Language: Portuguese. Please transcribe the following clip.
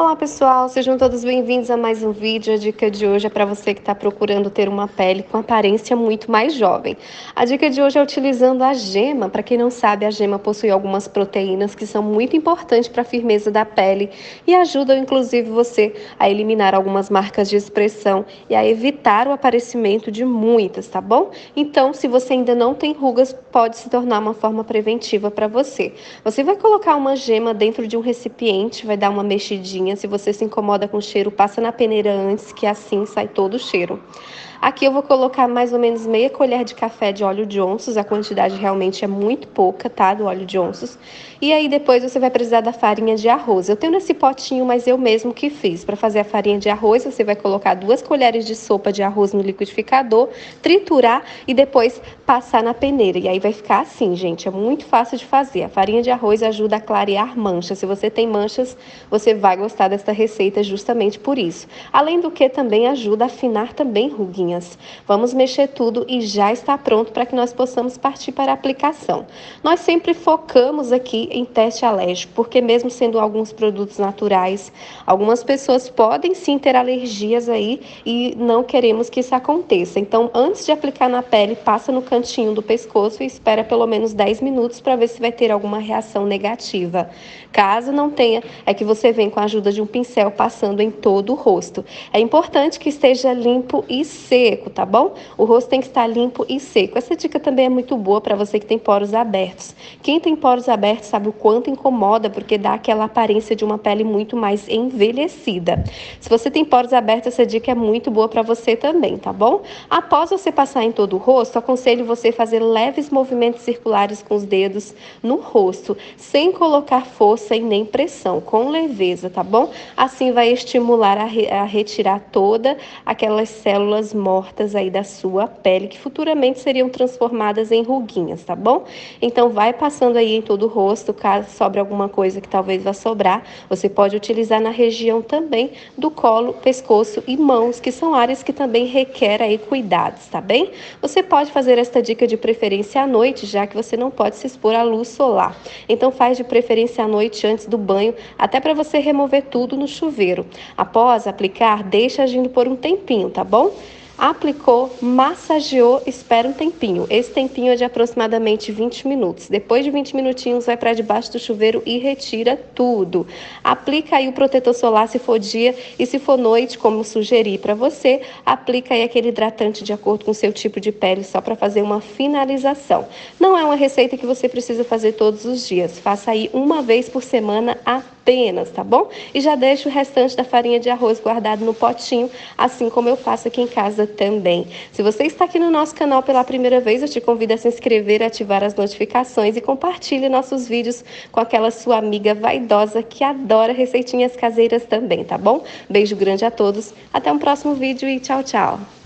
Olá pessoal, sejam todos bem-vindos a mais um vídeo. A dica de hoje é para você que está procurando ter uma pele com aparência muito mais jovem. A dica de hoje é utilizando a gema. Para quem não sabe, a gema possui algumas proteínas que são muito importantes para a firmeza da pele e ajudam inclusive você a eliminar algumas marcas de expressão e a evitar o aparecimento de muitas, tá bom? Então, se você ainda não tem rugas, pode se tornar uma forma preventiva para você. Você vai colocar uma gema dentro de um recipiente, vai dar uma mexidinha se você se incomoda com o cheiro, passa na peneira antes, que assim sai todo o cheiro. Aqui eu vou colocar mais ou menos meia colher de café de óleo de onças, a quantidade realmente é muito pouca, tá, do óleo de onças. E aí depois você vai precisar da farinha de arroz. Eu tenho nesse potinho, mas eu mesmo que fiz. Para fazer a farinha de arroz, você vai colocar duas colheres de sopa de arroz no liquidificador, triturar e depois passar na peneira. E aí vai ficar assim, gente, é muito fácil de fazer. A farinha de arroz ajuda a clarear manchas. Se você tem manchas, você vai gostar desta receita justamente por isso. Além do que também ajuda a afinar também ruguinhas Vamos mexer tudo e já está pronto para que nós possamos partir para a aplicação. Nós sempre focamos aqui em teste alérgico, porque mesmo sendo alguns produtos naturais, algumas pessoas podem sim ter alergias aí e não queremos que isso aconteça. Então, antes de aplicar na pele, passa no cantinho do pescoço e espera pelo menos 10 minutos para ver se vai ter alguma reação negativa. Caso não tenha, é que você vem com a ajuda de um pincel passando em todo o rosto. É importante que esteja limpo e seco seco, tá bom? O rosto tem que estar limpo e seco. Essa dica também é muito boa para você que tem poros abertos. Quem tem poros abertos sabe o quanto incomoda, porque dá aquela aparência de uma pele muito mais envelhecida. Se você tem poros abertos, essa dica é muito boa para você também, tá bom? Após você passar em todo o rosto, aconselho você fazer leves movimentos circulares com os dedos no rosto, sem colocar força e nem pressão, com leveza, tá bom? Assim vai estimular a, re a retirar toda aquelas células mortas mortas aí da sua pele, que futuramente seriam transformadas em ruguinhas, tá bom? Então vai passando aí em todo o rosto, caso sobre alguma coisa que talvez vá sobrar, você pode utilizar na região também do colo, pescoço e mãos, que são áreas que também requer aí cuidados, tá bem? Você pode fazer esta dica de preferência à noite, já que você não pode se expor à luz solar. Então faz de preferência à noite antes do banho, até para você remover tudo no chuveiro. Após aplicar, deixa agindo por um tempinho, tá bom? Aplicou, massageou, espera um tempinho. Esse tempinho é de aproximadamente 20 minutos. Depois de 20 minutinhos, vai para debaixo do chuveiro e retira tudo. Aplica aí o protetor solar se for dia e se for noite, como sugeri para você, aplica aí aquele hidratante de acordo com o seu tipo de pele, só para fazer uma finalização. Não é uma receita que você precisa fazer todos os dias. Faça aí uma vez por semana apenas, tá bom? E já deixa o restante da farinha de arroz guardado no potinho, assim como eu faço aqui em casa também. Se você está aqui no nosso canal pela primeira vez, eu te convido a se inscrever, ativar as notificações e compartilhe nossos vídeos com aquela sua amiga vaidosa que adora receitinhas caseiras também, tá bom? Beijo grande a todos, até um próximo vídeo e tchau, tchau!